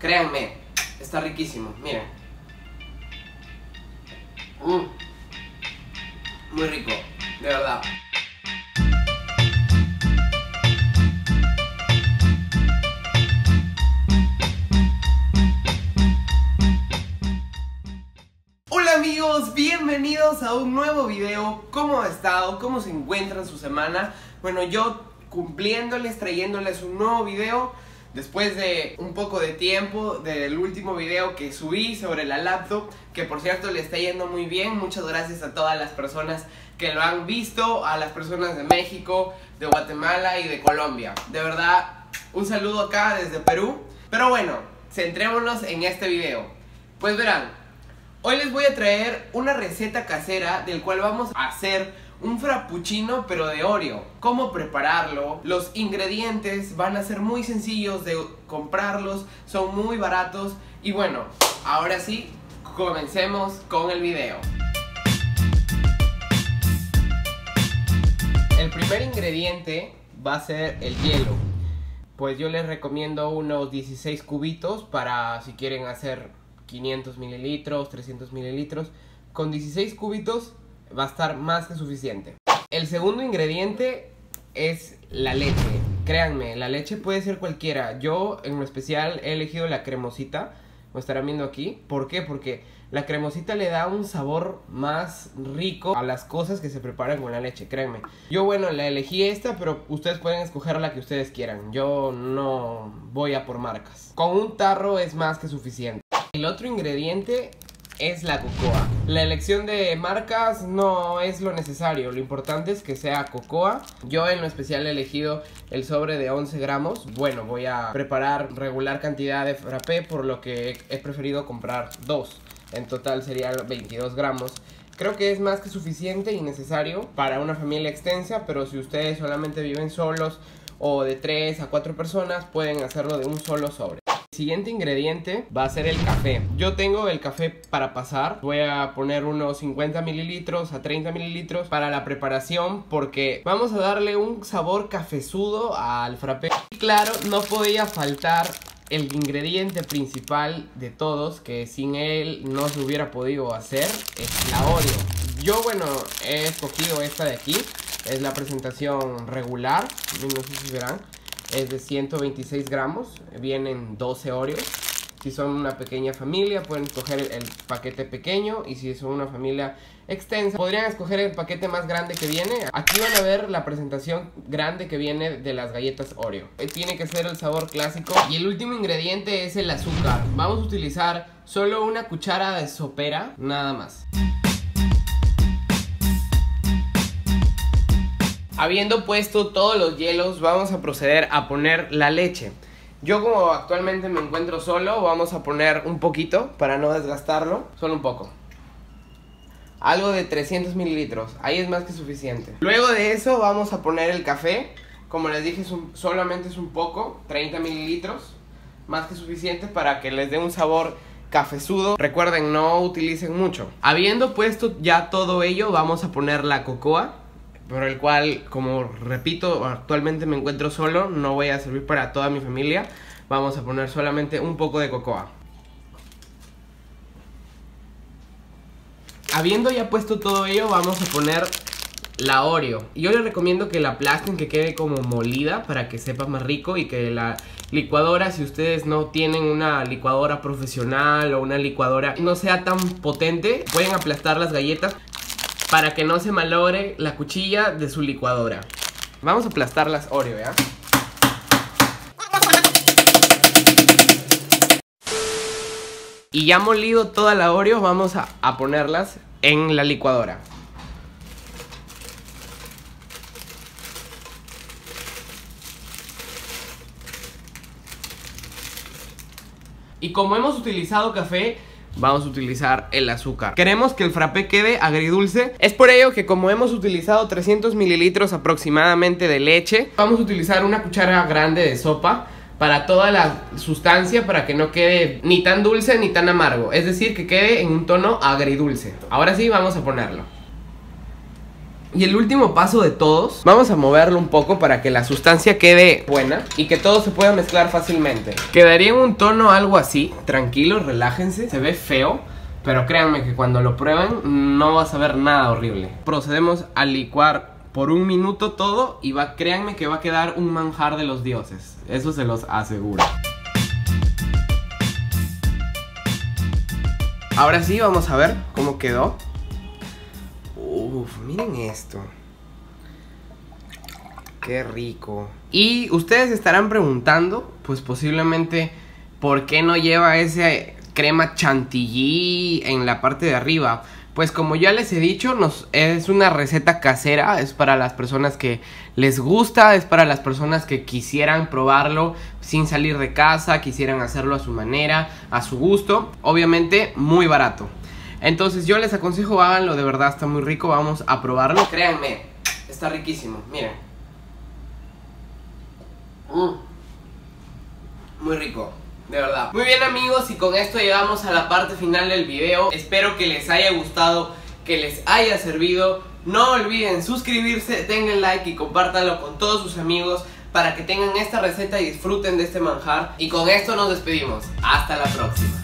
Créanme, está riquísimo. Miren. Mm. Muy rico, de verdad. Hola amigos, bienvenidos a un nuevo video. ¿Cómo ha estado? ¿Cómo se encuentran su semana? Bueno, yo cumpliéndoles, trayéndoles un nuevo video después de un poco de tiempo del último video que subí sobre la laptop, que por cierto le está yendo muy bien. Muchas gracias a todas las personas que lo han visto, a las personas de México, de Guatemala y de Colombia. De verdad, un saludo acá desde Perú. Pero bueno, centrémonos en este video. Pues verán, Hoy les voy a traer una receta casera del cual vamos a hacer un frappuccino pero de Oreo. ¿Cómo prepararlo? Los ingredientes van a ser muy sencillos de comprarlos, son muy baratos y bueno, ahora sí, comencemos con el video. El primer ingrediente va a ser el hielo. Pues yo les recomiendo unos 16 cubitos para si quieren hacer 500 mililitros, 300 mililitros. Con 16 cubitos va a estar más que suficiente. El segundo ingrediente es la leche. Créanme, la leche puede ser cualquiera. Yo en especial he elegido la cremosita. Lo estarán viendo aquí. ¿Por qué? Porque la cremosita le da un sabor más rico a las cosas que se preparan con la leche, créanme. Yo, bueno, la elegí esta, pero ustedes pueden escoger la que ustedes quieran. Yo no voy a por marcas. Con un tarro es más que suficiente. El otro ingrediente es la cocoa. La elección de marcas no es lo necesario, lo importante es que sea cocoa. Yo en lo especial he elegido el sobre de 11 gramos. Bueno, voy a preparar regular cantidad de frappé, por lo que he preferido comprar dos. En total serían 22 gramos. Creo que es más que suficiente y necesario para una familia extensa, pero si ustedes solamente viven solos o de 3 a 4 personas, pueden hacerlo de un solo sobre siguiente ingrediente va a ser el café. Yo tengo el café para pasar. Voy a poner unos 50 mililitros a 30 mililitros para la preparación porque vamos a darle un sabor cafezudo al frappé. Y claro, no podía faltar el ingrediente principal de todos que sin él no se hubiera podido hacer es la Oreo. Yo bueno, he escogido esta de aquí. Es la presentación regular. No sé si verán es de 126 gramos, vienen 12 Oreos. Si son una pequeña familia, pueden escoger el paquete pequeño. Y si son una familia extensa, podrían escoger el paquete más grande que viene. Aquí van a ver la presentación grande que viene de las galletas Oreo. Eh, tiene que ser el sabor clásico. Y el último ingrediente es el azúcar. Vamos a utilizar solo una cuchara de sopera, nada más. Habiendo puesto todos los hielos, vamos a proceder a poner la leche. Yo como actualmente me encuentro solo, vamos a poner un poquito para no desgastarlo, solo un poco. Algo de 300 mililitros, ahí es más que suficiente. Luego de eso vamos a poner el café, como les dije solamente es un poco, 30 mililitros, más que suficiente para que les dé un sabor cafezudo. Recuerden, no utilicen mucho. Habiendo puesto ya todo ello, vamos a poner la cocoa por el cual, como repito, actualmente me encuentro solo, no voy a servir para toda mi familia. Vamos a poner solamente un poco de cocoa. Habiendo ya puesto todo ello, vamos a poner la Oreo. Yo les recomiendo que la aplasten, que quede como molida para que sepa más rico y que la licuadora, si ustedes no tienen una licuadora profesional o una licuadora no sea tan potente, pueden aplastar las galletas para que no se malogre la cuchilla de su licuadora. Vamos a aplastar las Oreo, ¿ya? Y ya molido toda la Oreo, vamos a, a ponerlas en la licuadora. Y como hemos utilizado café, vamos a utilizar el azúcar. Queremos que el frappé quede agridulce. Es por ello que como hemos utilizado 300 mililitros aproximadamente de leche, vamos a utilizar una cuchara grande de sopa para toda la sustancia para que no quede ni tan dulce ni tan amargo. Es decir, que quede en un tono agridulce. Ahora sí, vamos a ponerlo. Y el último paso de todos, vamos a moverlo un poco para que la sustancia quede buena y que todo se pueda mezclar fácilmente. Quedaría en un tono algo así, tranquilo, relájense, se ve feo, pero créanme que cuando lo prueben no vas a ver nada horrible. Procedemos a licuar por un minuto todo y va, créanme que va a quedar un manjar de los dioses. Eso se los aseguro. Ahora sí, vamos a ver cómo quedó. Miren esto. Qué rico. Y ustedes estarán preguntando, pues posiblemente, ¿por qué no lleva ese crema chantilly en la parte de arriba? Pues como ya les he dicho, nos, es una receta casera, es para las personas que les gusta, es para las personas que quisieran probarlo sin salir de casa, quisieran hacerlo a su manera, a su gusto, obviamente muy barato. Entonces yo les aconsejo háganlo, de verdad está muy rico, vamos a probarlo. Créanme, está riquísimo, miren. Mm. Muy rico. De verdad. Muy bien amigos y con esto llegamos a la parte final del video. Espero que les haya gustado, que les haya servido. No olviden suscribirse, denle like y compártanlo con todos sus amigos para que tengan esta receta y disfruten de este manjar. Y con esto nos despedimos. Hasta la próxima.